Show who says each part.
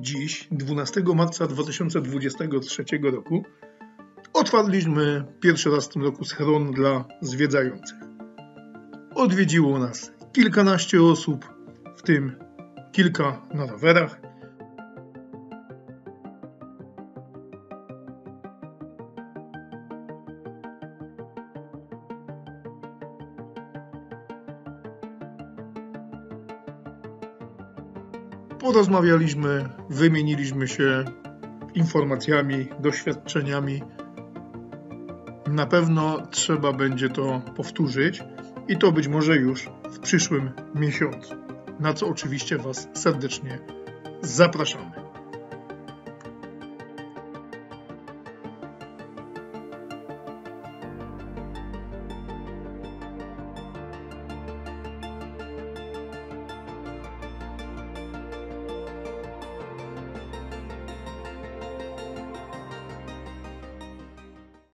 Speaker 1: dziś, 12 marca 2023 roku, otwarliśmy pierwszy raz w tym roku schron dla zwiedzających. Odwiedziło nas kilkanaście osób, w tym kilka na rowerach. Porozmawialiśmy, wymieniliśmy się informacjami, doświadczeniami. Na pewno trzeba będzie to powtórzyć i to być może już w przyszłym miesiącu, na co oczywiście Was serdecznie zapraszamy.